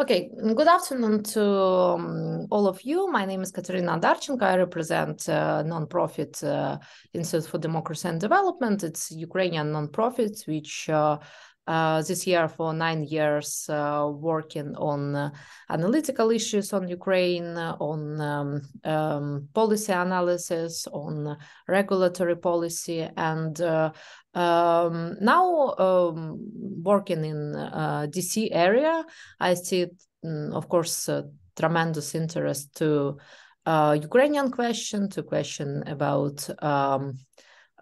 Okay, good afternoon to um, all of you. My name is Katerina Odarchenko. I represent a nonprofit uh, Institute for Democracy and Development. It's Ukrainian nonprofit which uh, uh, this year for nine years uh, working on uh, analytical issues on Ukraine, on um, um, policy analysis, on regulatory policy, and uh, um, now um, working in uh, DC area, I see, um, of course, tremendous interest to Ukrainian question, to question about um,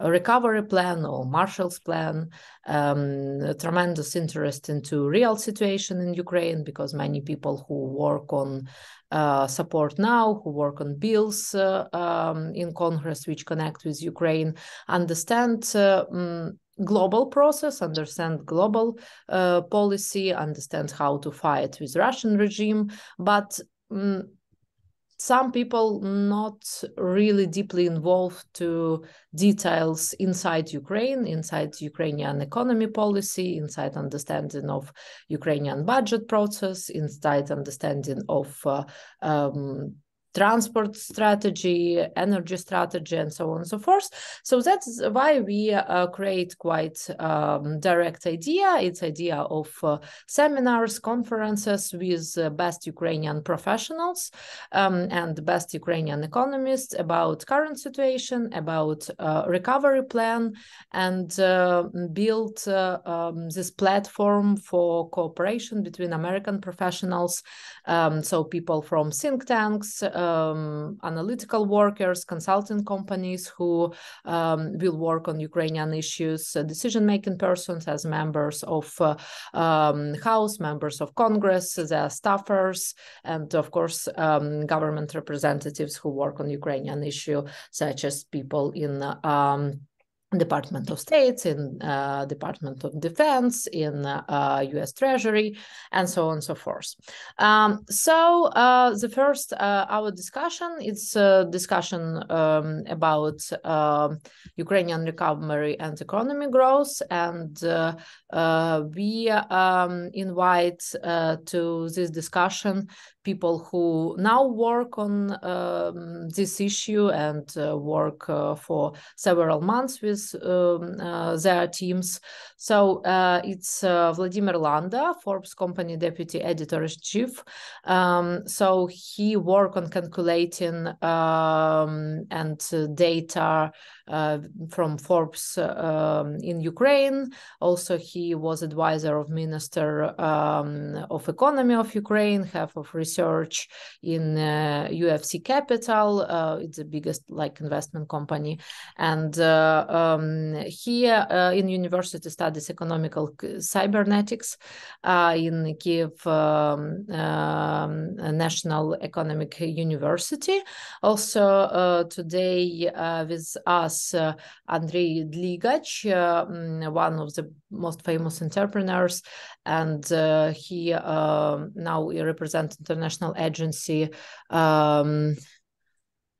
recovery plan or Marshall's plan, um, tremendous interest into real situation in Ukraine because many people who work on uh, support now, who work on bills uh, um, in Congress which connect with Ukraine, understand um, global process, understand global uh, policy, understand how to fight with Russian regime, but um, some people not really deeply involved to details inside Ukraine, inside Ukrainian economy policy, inside understanding of Ukrainian budget process, inside understanding of uh, um, transport strategy, energy strategy, and so on and so forth. So that's why we uh, create quite um, direct idea. It's idea of uh, seminars, conferences with uh, best Ukrainian professionals um, and best Ukrainian economists about current situation, about uh, recovery plan, and uh, build uh, um, this platform for cooperation between American professionals, um, so people from think tanks, um, analytical workers, consulting companies who um, will work on Ukrainian issues, uh, decision-making persons as members of uh, um, House, members of Congress, their staffers, and of course, um, government representatives who work on Ukrainian issue, such as people in um, Department of States, in uh, Department of Defense, in uh, U.S. Treasury, and so on and so forth. Um, so uh, the first uh, our discussion is a discussion um, about um, Ukrainian recovery and economy growth, and uh, uh, we um, invite to this discussion people who now work on um, this issue and uh, work uh, for several months with um, uh, their teams. So uh, it's uh, Vladimir Landa, Forbes company deputy editor-in-chief. Um, so he worked on calculating um, and data uh, from Forbes um, in Ukraine. Also, he was advisor of Minister um, of Economy of Ukraine, head of research in uh, UFC Capital. Uh, it's the biggest like investment company, and uh, um, he uh, in university studies economical cybernetics in Kiev um, um, National Economic University. Also, today with us was uh, Andrei Dligach, uh, one of the most famous entrepreneurs, and uh, he um, now represents international agency um,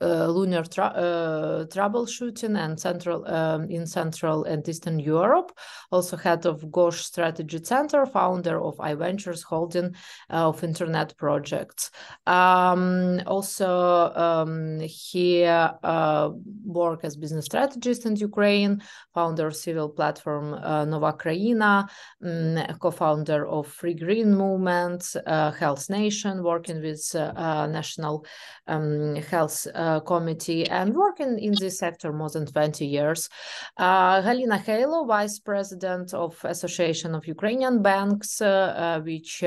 uh, lunar uh, troubleshooting and central um, in Central and Eastern Europe. Also head of Gosh Strategy Center, founder of iVentures Holding uh, of Internet projects. Um, also, um, he uh, worked as business strategist in Ukraine, founder of civil platform uh, Nova Kraina, um, co-founder of Free Green Movement, uh, Health Nation, working with National um, Health uh, committee and working in this sector more than 20 years. Uh, Galina Halo, Vice President of Association of Ukrainian Banks, uh, which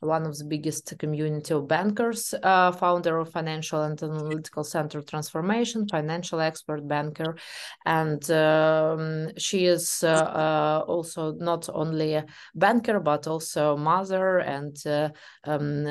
one of the biggest community of bankers, founder of Financial and Analytical Center Transformation, financial expert banker. And um, she is also not only a banker, but also mother and um,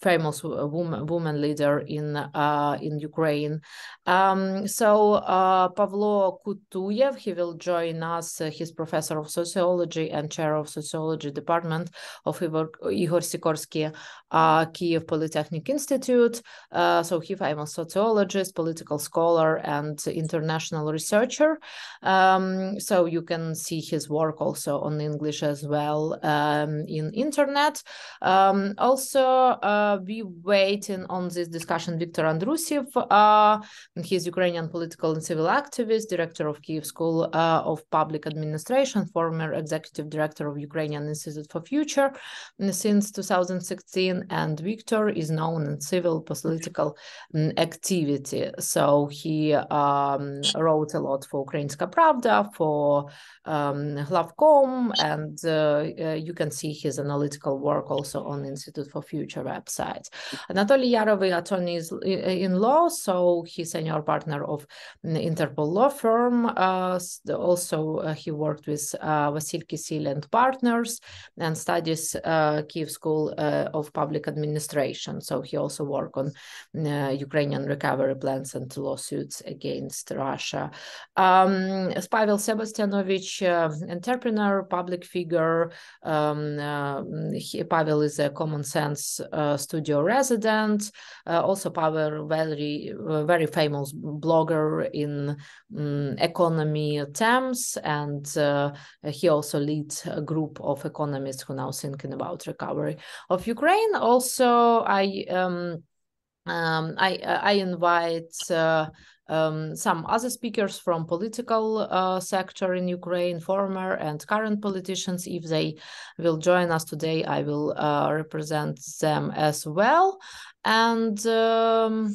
famous woman, woman leader in uh, uh, in Ukraine. Um, so uh, Pavlo Kutuyev, he will join us. Uh, he's professor of sociology and chair of sociology department of Igor, Igor Sikorsky uh, Kiev Polytechnic Institute. Uh, so he famous sociologist, political scholar, and international researcher. Um, so you can see his work also on English as well um, in internet. Um, also, uh, we waiting on this discussion Viktor Andrusiev. Uh, he's Ukrainian political and civil activist, director of Kiev School of Public Administration, former executive director of Ukrainian Institute for Future since 2016, and Viktor is known in civil political mm, activity. So he um, wrote a lot for Ukrainska Pravda, for um, and uh, uh, you can see his analytical work also on Institute for Future website. Anatoly Yarovy, attorney in law, so he's senior partner of Interpol law firm. Uh, also, uh, he worked with uh, Vasil Kisil and partners and studies uh, Kiev School uh, of Public Administration. So he also worked on Ukrainian recovery plans and lawsuits against Russia. Um, Pavel Sebastianovich, entrepreneur, public figure. Um, he, Pavel is a common sense studio resident. also, Pavel very very famous blogger in um, economy terms, and uh, he also leads a group of economists who now thinking about recovery of Ukraine. Also, I um, um, I I invite. Uh, um, some other speakers from political uh, sector in Ukraine, former and current politicians. If they will join us today, I will uh, represent them as well. And um,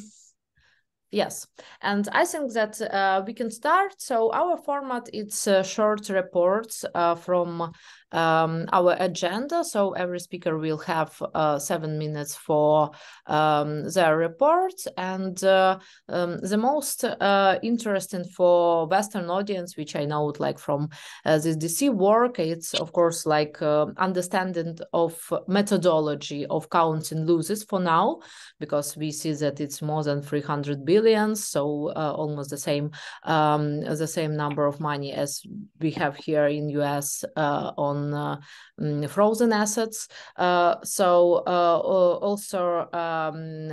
Yes, and I think that uh, we can start. So our format it's uh, short reports uh, from um, our agenda. So every speaker will have uh, seven minutes for um, their report. And uh, um, the most uh, interesting for Western audience, which I know like from uh, this DC work, it's of course like uh, understanding of methodology of counting losses for now, because we see that it's more than 300 billion. So uh, almost the same, um, the same number of money as we have here in US on on uh, mm, frozen assets. Uh, so uh, also um,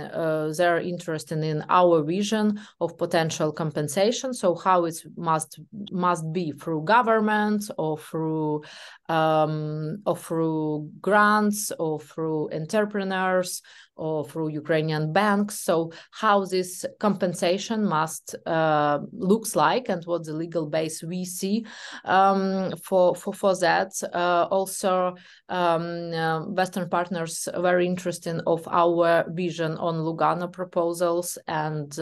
they're interested in our vision of potential compensation. So how it must must be through government or through um, or through grants or through entrepreneurs or through Ukrainian banks. So how this compensation must uh, looks like and what the legal base we see um, for, for for that. Uh, also, um, uh, Western partners very interested of our vision on Lugano proposals and.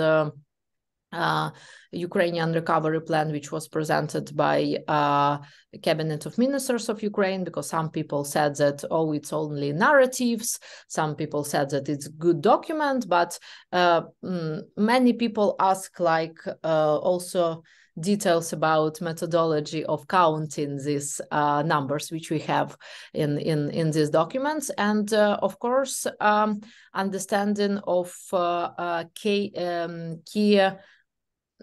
Uh, Ukrainian recovery plan, which was presented by uh, cabinet of ministers of Ukraine, because some people said that oh, it's only narratives. Some people said that it's good document, but uh, mm, many people ask like uh, also details about methodology of counting these uh, numbers which we have in in in these documents and uh, of course um, understanding of uh, uh key um, key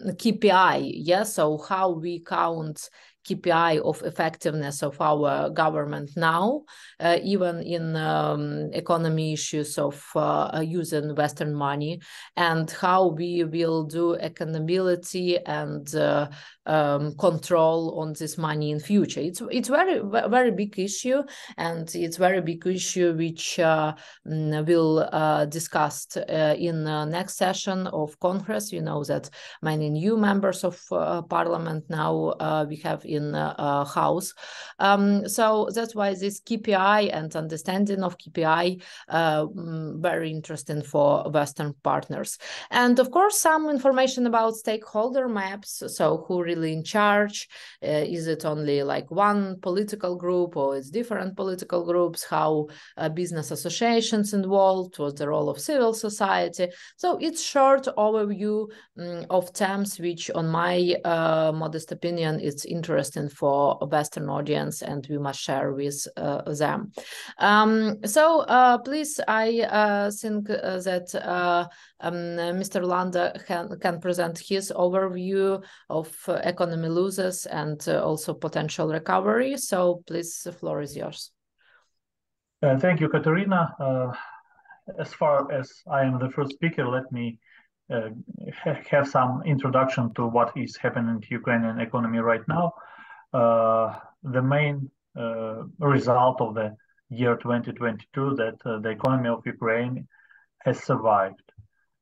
KPI, yeah, so how we count KPI of effectiveness of our government now, uh, even in um, economy issues of uh, using Western money, and how we will do accountability and uh, um, control on this money in future. It's it's very very big issue, and it's very big issue which uh, mm, will uh, discussed uh, in the next session of Congress. You know that many new members of uh, Parliament now uh, we have in uh, House, um, so that's why this KPI and understanding of KPI mm, very interesting for Western partners, and of course some information about stakeholder maps. So who really in charge? Uh, is it only like one political group or it's different political groups? How uh, business associations involved? What's the role of civil society? So it's short overview um, of terms which, on my uh, modest opinion, it's interesting for a Western audience, and we must share with uh, them. Um, so uh, please, I uh, think that um, Mr. Landa can, can present his overview of economy losses and also potential recovery. So please, the floor is yours. thank you, Katerina as far as I am the first speaker, let me uh, have some introduction to what is happening in Ukrainian economy right now. Uh, the main uh, result of the year 2022 that uh, the economy of Ukraine has survived.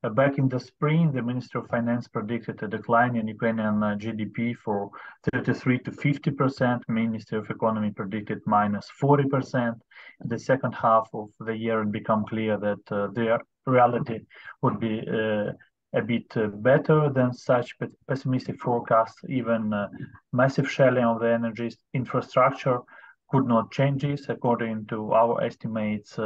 Uh, back in the spring, the Minister of Finance predicted a decline in Ukrainian uh, GDP for 33 to 50 percent. Minister of Economy predicted minus 40 percent. In the second half of the year, it became clear that uh, the reality would be uh, a bit uh, better than such pessimistic forecasts. Even uh, massive shelling of the energy infrastructure could not change this. According to our estimates,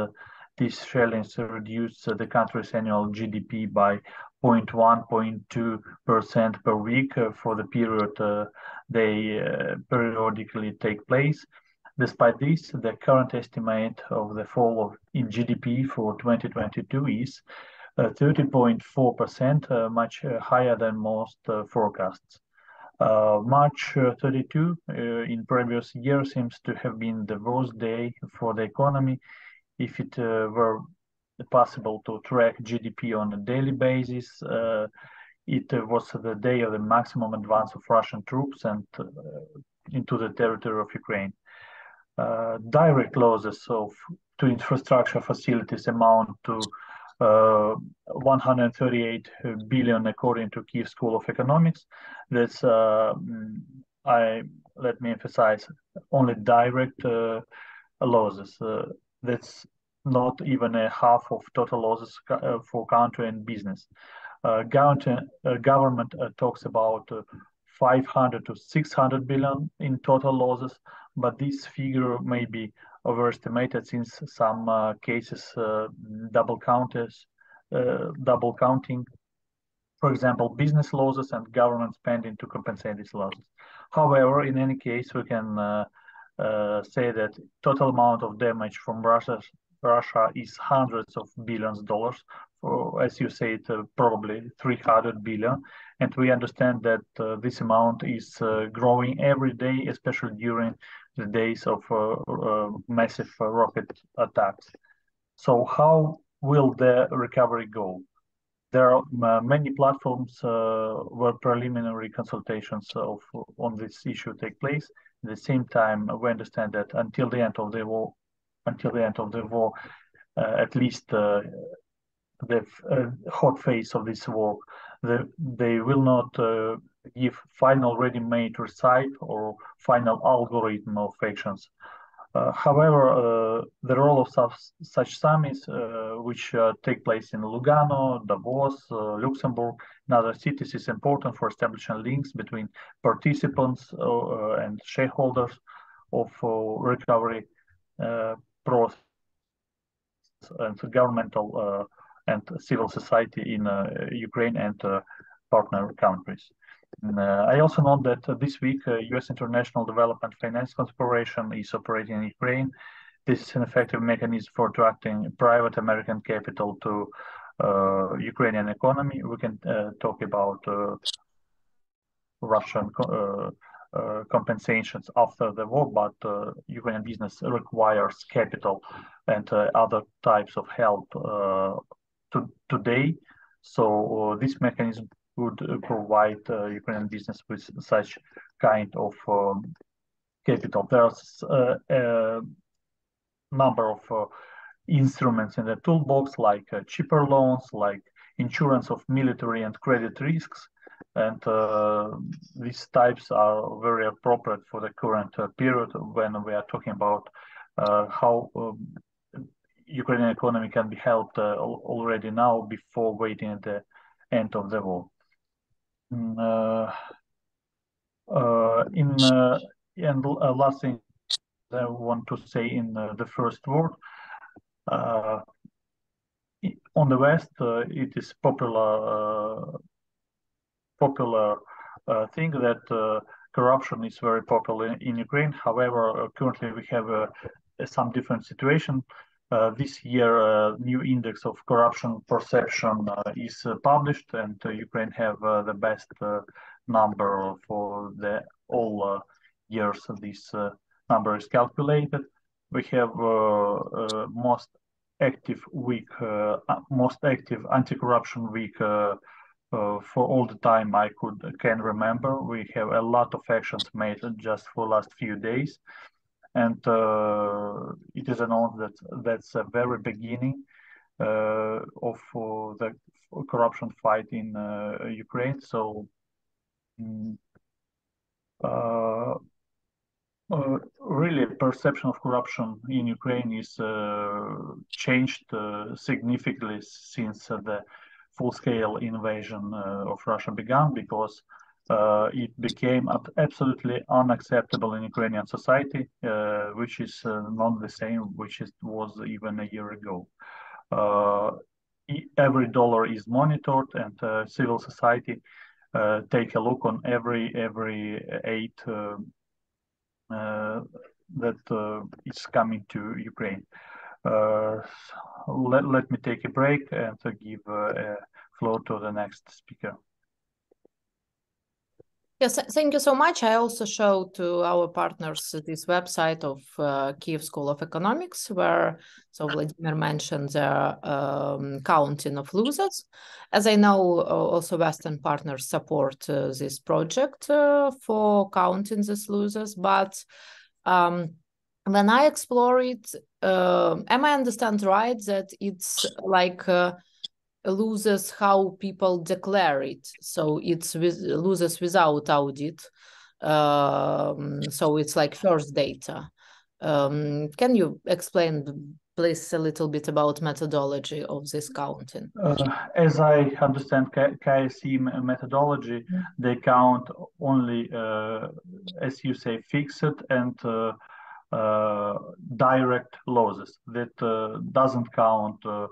these shellings reduced the country's annual GDP by 0.1, 0.2% per week uh, for the period uh, they uh, periodically take place. Despite this, the current estimate of the fall of, in GDP for 2022 is 30.4%, uh, much uh, higher than most forecasts. March 32 in previous years seems to have been the worst day for the economy if it uh, were possible to track GDP on a daily basis, uh, it uh, was the day of the maximum advance of Russian troops and into the territory of Ukraine. direct losses of to infrastructure facilities amount to uh, 138 billion according to Kiev School of Economics. That's uh, I let me emphasize only direct uh, losses that's not even a half of total losses uh, for country and business. Uh, government, uh, government talks about 500 to 600 billion in total losses, but this figure may be overestimated since some uh, cases uh, double counters, uh, double counting, for example, business losses and government spending to compensate these losses. However, in any case, we can uh, say that total amount of damage from Russia Russia is hundreds of billions of dollars. As you say, it, uh, probably 300 billion. And we understand that uh, this amount is uh, growing every day, especially during the days of uh, massive rocket attacks. So how will the recovery go? There are many platforms where preliminary consultations of, on this issue take place at the same time, we understand that until the end of the war, until the end of the war, uh, at least uh, the uh, hot phase of this war, the, they will not uh, give final ready-made recipe or final algorithm of actions. Uh, however, uh, the role of such, such summits, uh, which uh, take place in Lugano, Davos, uh, Luxembourg, and other cities, is important for establishing links between participants uh, and shareholders of recovery process and governmental and civil society in Ukraine and partner countries. Uh, I also know that uh, this week, uh, U.S. International Development Finance Corporation is operating in Ukraine. This is an effective mechanism for attracting private American capital to uh, Ukrainian economy. We can uh, talk about uh, Russian compensations after the war, but Ukrainian business requires capital and other types of help to, today. So this mechanism would uh, provide uh, Ukrainian business with such kind of um, capital. There's uh, a number of instruments in the toolbox, like cheaper loans, like insurance of military and credit risks, and uh, these types are very appropriate for the current uh, period when we are talking about uh, how um, Ukrainian economy can be helped already now before waiting at the end of the war. Mm, uh, uh, in uh, and uh, last thing I want to say in uh, the first word, uh, on the West, it is popular popular thing that corruption is very popular in, in Ukraine. However, currently we have some different situation. Uh, this year, uh, new index of corruption perception uh, is uh, published, and uh, Ukraine have uh, the best number for the all years. This number is calculated. We have most active week, most active anti-corruption week uh, for all the time I could can remember. We have a lot of actions made just for last few days and uh, it is announced that that's a very beginning uh, of uh, the corruption fight in Ukraine. So. Mm, uh, really perception of corruption in Ukraine is uh, changed uh, significantly since the full-scale invasion of Russia began because uh, it became absolutely unacceptable in Ukrainian society, uh, which is uh, not the same which it was even a year ago. Uh, every dollar is monitored, and uh, civil society uh, take a look on every every aid that is coming to Ukraine. let, let me take a break and give a floor to the next speaker. Yes, thank you so much. I also showed to our partners this website of uh, Kiev School of Economics, where so Vladimir mentioned the um, counting of losers. As I know, uh, also Western partners support uh, this project uh, for counting these losers. But um, when I explore it, am I understand right that it's like uh, loses how people declare it. So it's with, loses without audit. Um, so it's like first data. Um, can you explain, please, a little bit about methodology of this counting? Uh, as I understand KSE methodology, mm -hmm. they count only, uh, as you say, fixed and uh, uh direct losses. That uh, doesn't count uh,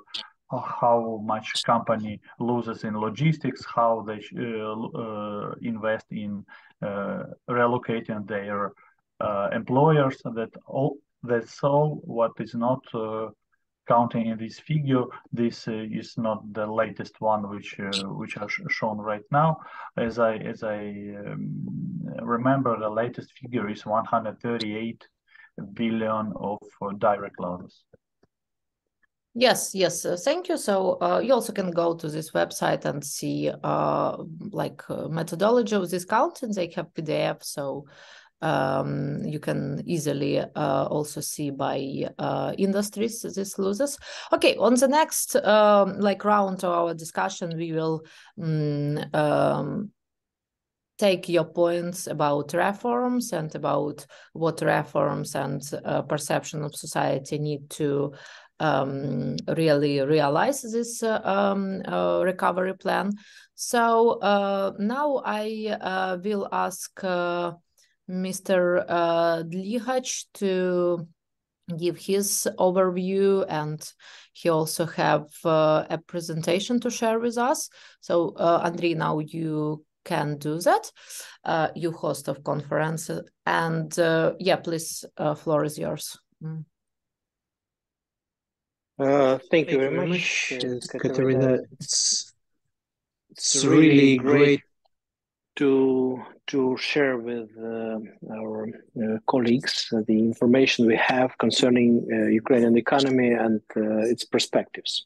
how much company loses in logistics, how they uh, uh, invest in uh, relocating their employers. That all that's all what is not counting in this figure. This is not the latest one which which are sh shown right now. As I as I um, remember, the latest figure is 138 billion of direct losses. Yes, yes, uh, thank you. So uh, you also can go to this website and see uh, like uh, methodology of this counting. They have PDF, so um, you can easily uh, also see by uh, industries this loses. Okay, on the next um, like round of our discussion, we will mm, um, take your points about reforms and about what reforms and perception of society need to um, really realize this uh, um, uh, recovery plan. So uh, now I will ask Mr. Uh, to give his overview and he also have uh, a presentation to share with us. So uh, Andrei, now you can do that. Uh, you host of conference and uh, yeah, please, uh, floor is yours. Mm. Uh, thank, you very much, much Katerina. It's it's really great to to share with uh, our uh, colleagues uh, the information we have concerning uh, Ukrainian economy and uh, its perspectives.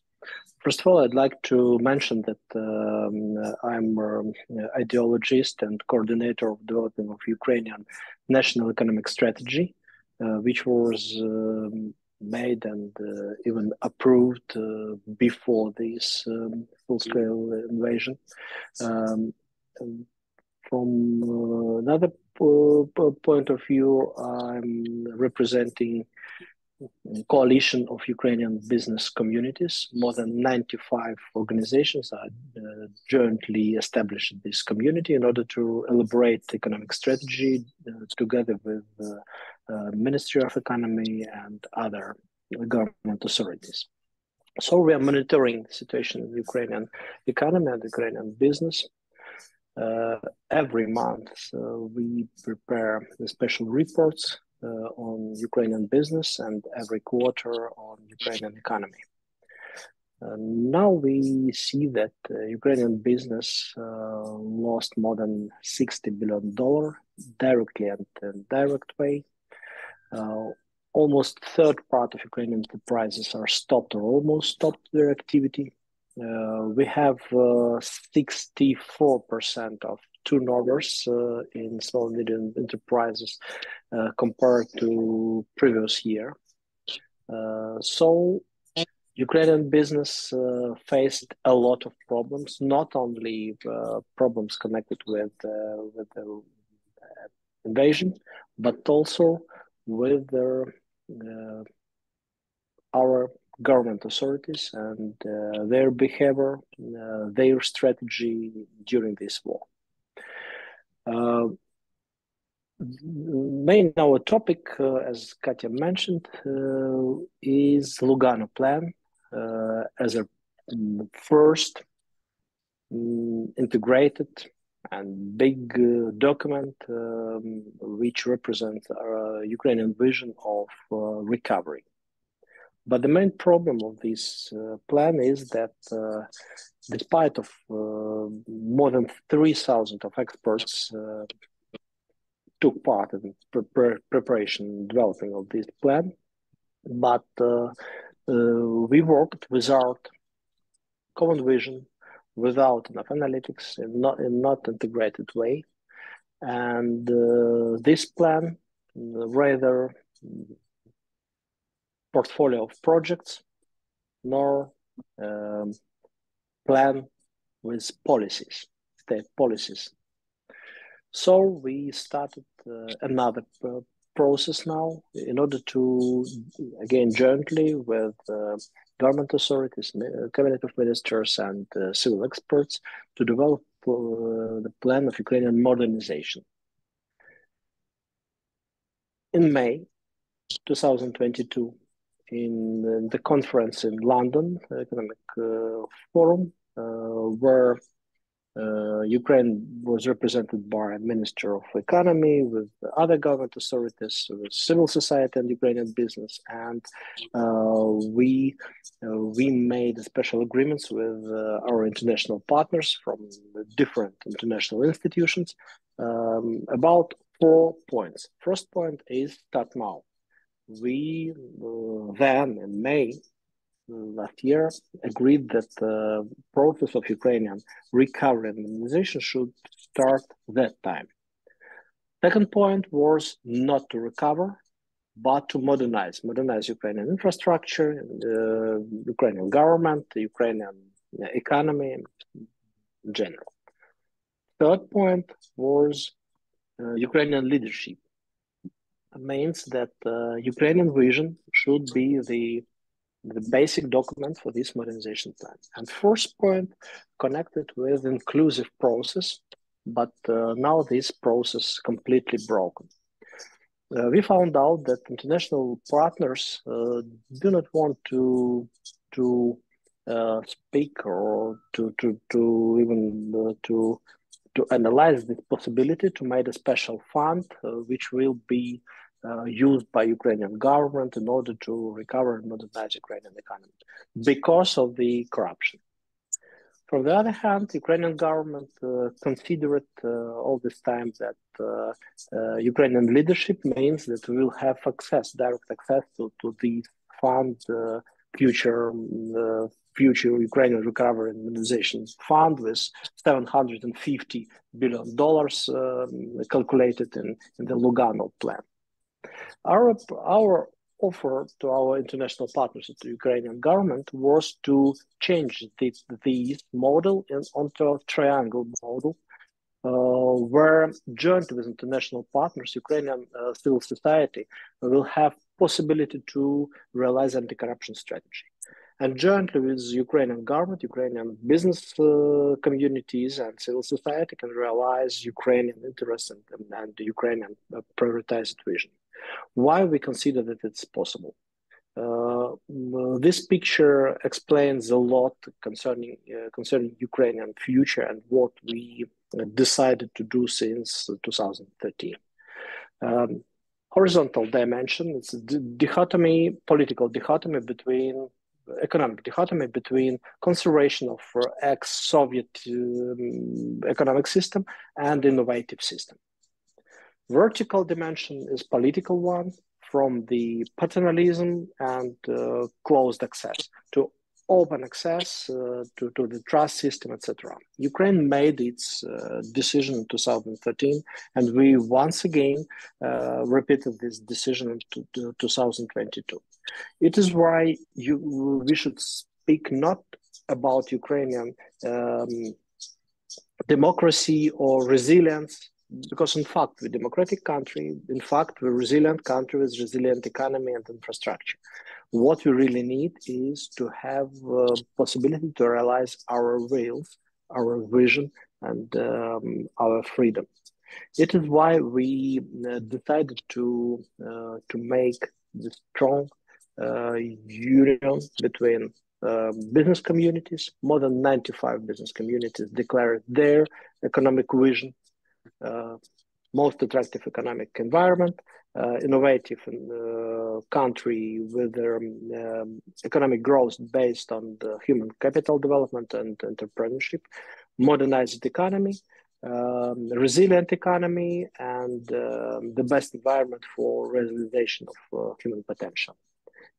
First of all, I'd like to mention that um, I'm an ideologist and coordinator of development of Ukrainian national economic strategy, uh, which was um, made and uh, even approved uh, before this um, full-scale invasion. Um, from uh, another point of view, I'm representing coalition of Ukrainian business communities. More than 95 organizations are jointly established this community in order to elaborate economic strategy uh, together with uh, uh, Ministry of Economy and other government authorities. So we are monitoring the situation in the Ukrainian economy and Ukrainian business. Uh, every month, we prepare the special reports uh, on Ukrainian business and every quarter on Ukrainian economy. Now we see that uh, Ukrainian business uh, lost more than 60 billion dollar directly and indirect way. Uh, almost third part of Ukrainian enterprises are stopped or almost stopped their activity. We have 64% of turnovers uh, in small and medium enterprises uh, compared to previous year. Uh, so Ukrainian business uh, faced a lot of problems, not only uh, problems connected with uh, with the invasion, but also with their, our government authorities and their behavior, their strategy during this war. Uh, main our topic, uh, as Katya mentioned, uh, is Lugano plan uh, as a um, first um, integrated and big uh, document um, which represents our Ukrainian vision of uh, recovery. But the main problem of this plan is that despite of uh, more than 3,000 of experts uh, took part in pre preparation developing of this plan, but uh, we worked without common vision, without enough analytics, in not in not integrated way, and this plan rather portfolio of projects nor um, plan with policies, state policies. So we started uh, another uh, process now in order to, again, jointly with uh, government authorities, cabinet of ministers, and uh, civil experts to develop uh, the plan of Ukrainian modernization. In May 2022, in the conference in London, Economic uh, Forum, uh, where uh, Ukraine was represented by a Minister of Economy, with other government authorities, with civil society and Ukrainian business, and uh, we uh, we made special agreements with uh, our international partners from different international institutions. Um, about four points. First point is start now we uh, then in May last year agreed that the process of Ukrainian recovery and modernization should start that time. Second point was not to recover, but to modernize, modernize Ukrainian infrastructure, the Ukrainian government, the Ukrainian economy in general. Third point was uh, Ukrainian leadership It means that uh, Ukrainian vision should be the the basic document for this modernization plan. And first point connected with inclusive process, but uh, now this process completely broken. Uh, we found out that international partners uh, do not want to to uh, speak or to to to even uh, to to analyze this possibility to make a special fund which will be uh, used by Ukrainian government in order to recover and modernize Ukrainian economy because of the corruption. From the other hand, Ukrainian government uh, considered uh, all this time that uh, uh, Ukrainian leadership means that we will have access, direct access to, to the fund, uh, future future Ukrainian recovery and modernization fund with 750 billion dollars um, calculated in, in the Lugano plan. Our, our offer to our international partners, to the Ukrainian government, was to change this, this model in, onto a triangle model, uh, where joint with international partners, Ukrainian uh, civil society will have possibility to realize anti-corruption strategy. And jointly with Ukrainian government, Ukrainian business uh, communities and civil society can realize Ukrainian interests and, and, and Ukrainian uh, prioritized vision. Why we consider that it's possible? Uh, this picture explains a lot concerning uh, concerning Ukrainian future and what we decided to do since 2013. Um, horizontal dimension it's a dichotomy, political dichotomy between economic dichotomy between conservation of uh, ex-Soviet um, economic system and innovative system. Vertical dimension is political one from the paternalism and uh, closed access to open access uh, to, to the trust system, etc. Ukraine made its uh, decision in 2013, and we once again uh, repeated this decision in 2022. It is why you, we should speak not about Ukrainian um, democracy or resilience because in fact we're democratic country in fact we're resilient country with resilient economy and infrastructure. What we really need is to have possibility to realize our wills our vision and um, our freedom. It is why we uh, decided to uh, to make the strong uh, union between uh, business communities. More than 95 business communities declared their economic vision most attractive economic environment, uh, innovative uh, country with um, um, economic growth based on the human capital development and entrepreneurship, modernized economy, um, resilient economy, and um, the best environment for realization of uh, human potential.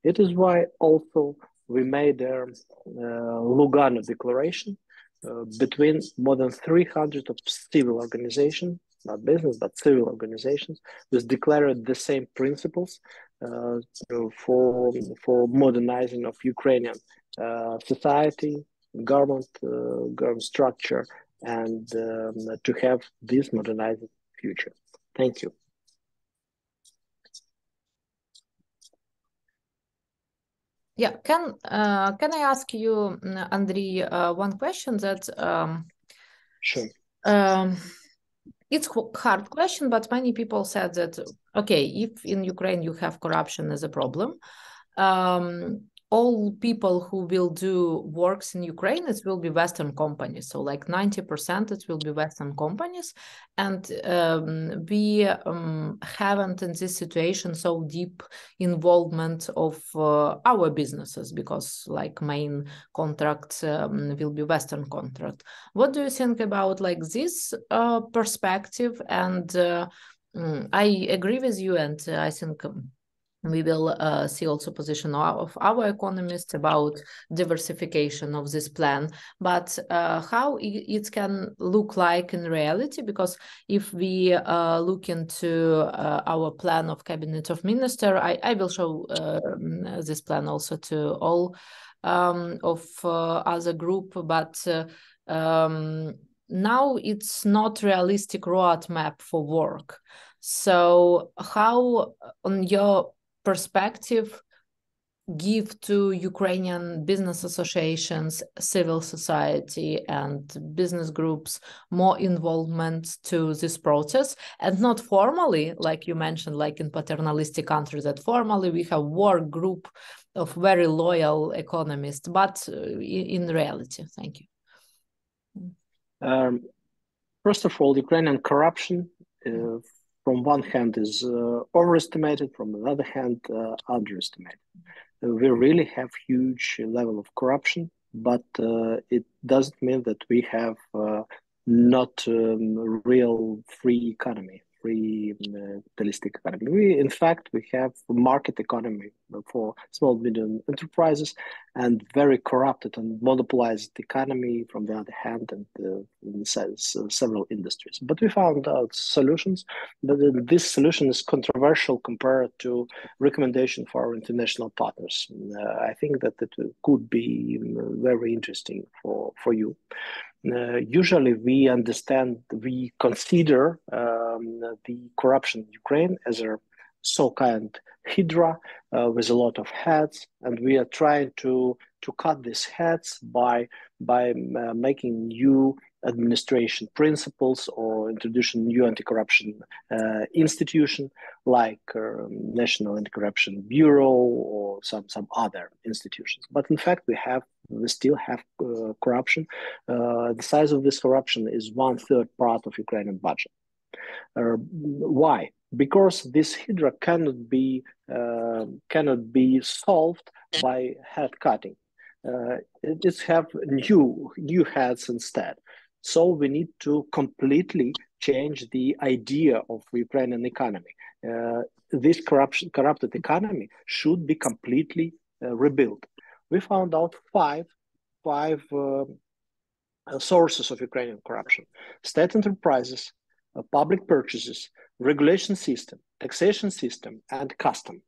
It is why also we made a uh, Lugano Declaration uh, between more than 300 of civil organizations, not business, but civil organizations, was declared the same principles uh, for, for modernizing of Ukrainian uh, society, government, uh, government structure, and um, to have this modernized future. Thank you. Yeah, can uh, can I ask you, Andriy, uh, one question that um, sure. Um, it's hard question, but many people said that okay, if in Ukraine you have corruption as a problem, um, all people who will do works in Ukraine, it will be Western companies. So like 90% it will be Western companies. And um, we um, haven't in this situation so deep involvement of uh, our businesses because like main contract um, will be Western contract. What do you think about like this uh, perspective? And uh, mm, I agree with you and I think um, we will uh, see also position of our economists about diversification of this plan. But uh, how it can look like in reality? Because if we uh, look into uh, our plan of cabinet of minister i, I will show um, this plan also to all um, of uh, other group. But uh, um, now it's not realistic roadmap for work. So how on your perspective give to Ukrainian business associations, civil society, and business groups more involvement to this process, and not formally, like you mentioned, like in paternalistic countries, that formally we have work group of very loyal economists, but uh, in reality, thank you. Um, first of all, Ukrainian corruption uh, from one hand is uh, overestimated, from the other hand uh, underestimated. Uh, we really have huge level of corruption, but uh, it doesn't mean that we have uh, not um, real free economy free capitalistic economy. We, in fact, we have market economy for small medium enterprises and very corrupted and monopolized economy from the other hand and uh, several industries. But we found out solutions, but this solution is controversial compared to recommendation for our international partners. Uh, I think that it could be very interesting for, for you. Uh, usually we understand, we consider um, the corruption in Ukraine as a so-called hydra uh, with a lot of heads, and we are trying to to cut these heads by by uh, making new administration principles or introducing new anti-corruption uh, institution like um, National Anti-Corruption Bureau or some some other institutions. But in fact, we have we still have uh, corruption. Uh, the size of this corruption is one third part of Ukrainian budget. Uh, why? Because this hydra cannot be uh, cannot be solved by head cutting. Uh, it have new new heads instead. So we need to completely change the idea of Ukrainian economy. Uh, this corruption, corrupted economy should be completely uh, rebuilt. We found out five, five uh, sources of Ukrainian corruption: state enterprises, uh, public purchases, regulation system, taxation system, and custom.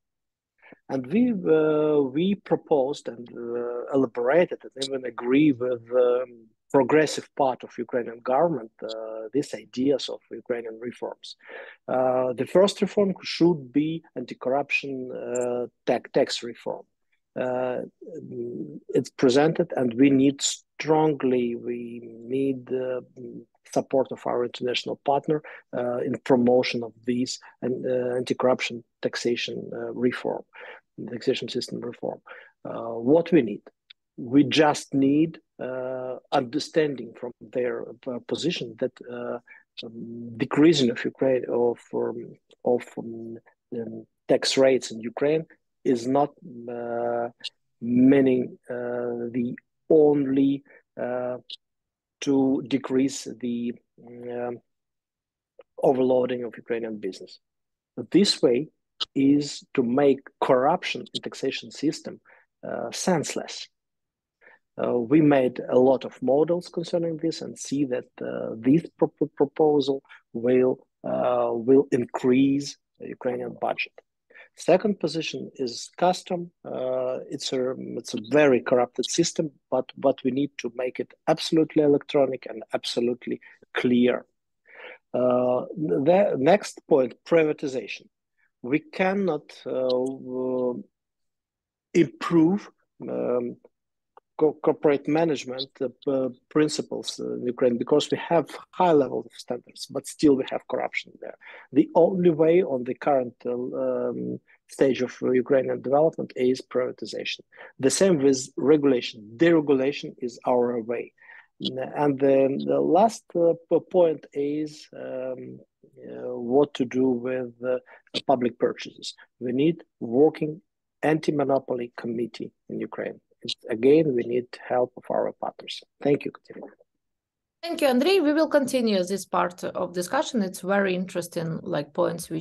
And we uh, we proposed and uh, elaborated and even agree with um, progressive part of Ukrainian government uh, these ideas of Ukrainian reforms. Uh, the first reform should be anti-corruption uh, tax reform. Uh, it's presented, and we need strongly we need support of our international partner uh, in promotion of these uh, anti-corruption taxation uh, reform, taxation system reform. what we need, we just need understanding from their position that um, decreasing of Ukraine of um, of um, tax rates in Ukraine is not uh, meaning uh, the only uh, to decrease the um, overloading of Ukrainian business. But this way is to make corruption in taxation system uh, senseless. Uh, we made a lot of models concerning this and see that uh, this pro proposal will uh, will increase the Ukrainian budget. Second position is custom. Uh, it's a it's a very corrupted system, but but we need to make it absolutely electronic and absolutely clear. Uh, the next point: privatization. We cannot uh, improve um, co corporate management uh, principles in Ukraine because we have high levels of standards, but still we have corruption there. The only way on the current uh, um, stage of Ukrainian development is privatization. The same with regulation. Deregulation is our way. And the, the last uh, point is um, uh, what to do with uh, public purchases. We need working anti-monopoly committee in Ukraine again, we need help of our partners. Thank you, Katerina. Thank you, Andrei. We will continue this part of discussion. It's very interesting, like points which